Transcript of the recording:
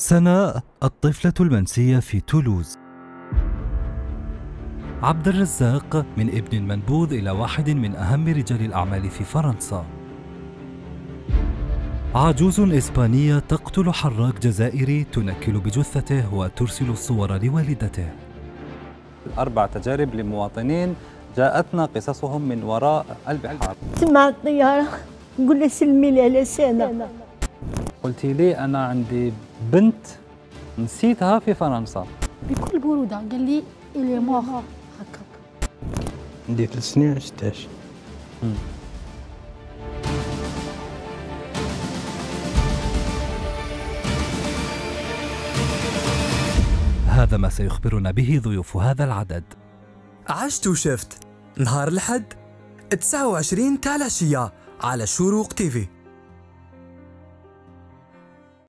سناء الطفلة المنسية في تولوز. عبد الرزاق من ابن منبوذ إلى واحد من أهم رجال الأعمال في فرنسا. عجوز إسبانية تقتل حراك جزائري تنكل بجثته وترسل الصور لوالدته. أربع تجارب لمواطنين جاءتنا قصصهم من وراء البحار. سمع الطيارة نقول له سلمي لي على سنة قلت لي أنا عندي بنت نسيتها في فرنسا. بكل برودة قال لي إلي مور هكا. عندي ثلاث سنين عشتهاش هذا ما سيخبرنا به ضيوف هذا العدد. عشت وشفت. نهار الحد 29 تاع العشية على شروق تيفي